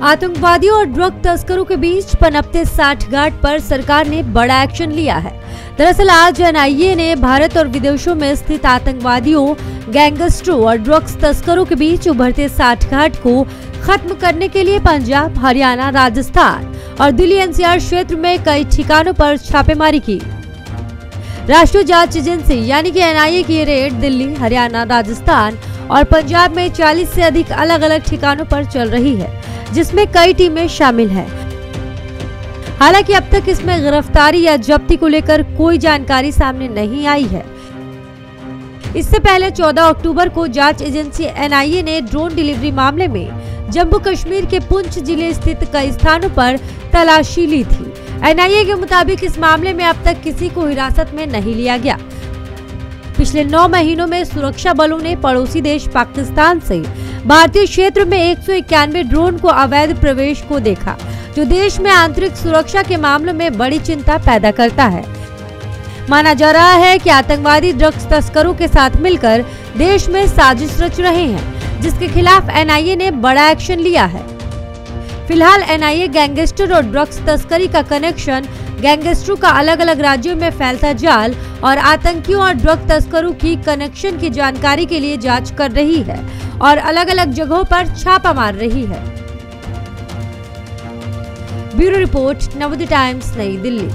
आतंकवादियों और ड्रग तस्करों के बीच पनपते साठ घाट पर सरकार ने बड़ा एक्शन लिया है। दरअसल आज एनआईए ने भारत और विदेशों में स्थित आतंकवादियों गैंगस्टरों और ड्रग्स तस्करों के बीच उभरते साठ घाट को खत्म करने के लिए पंजाब, हरियाणा, राजस्थान और दिल्ली एनसीआर क्षेत्र में कई ठिकानों पर छापेमारी की। राष्ट्रीय जाँच एजेंसी यानी कि एनआईए की रेड, दिल्ली, हरियाणा, राजस्थान और पंजाब में 40 से अधिक अलग अलग ठिकानों पर चल रही है, जिसमें कई टीमें शामिल हैं। हालाँकि अब तक इसमें गिरफ्तारी या जब्ती को लेकर कोई जानकारी सामने नहीं आई है। इससे पहले 14 अक्टूबर को जाँच एजेंसी एनआईए ने ड्रोन डिलीवरी मामले में जम्मू कश्मीर के पुंछ ज़िले स्थित कई स्थानों पर तलाशी ली थी। एनआईए के मुताबिक इस मामले में अब तक किसी को हिरासत में नहीं लिया गया। पिछले नौ महीनों में सुरक्षा बलों ने पड़ोसी देश पाकिस्तान से भारतीय क्षेत्र में एक सौ इक्यानवे ड्रोन को अवैध प्रवेश को देखा, जो देश में आंतरिक सुरक्षा के मामलों में बड़ी चिंता पैदा करता है। माना जा रहा है कि आतंकवादी ड्रग्स तस्करों के साथ मिलकर देश में साजिश रच रहे हैं, जिसके खिलाफ एनआईए ने बड़ा एक्शन लिया है। फ़िलहाल एनआईए गैंगस्टर और ड्रग्स तस्करी का कनेक्शन गैंगस्टरों का अलग अलग राज्यों में फैलता जाल और आतंकियों और ड्रग तस्करों की कनेक्शन की जानकारी के लिए जाँच कर रही है और अलग अलग जगहों पर छापा मार रही है। ब्यूरो रिपोर्ट, नवोदय टाइम्स, नई दिल्ली।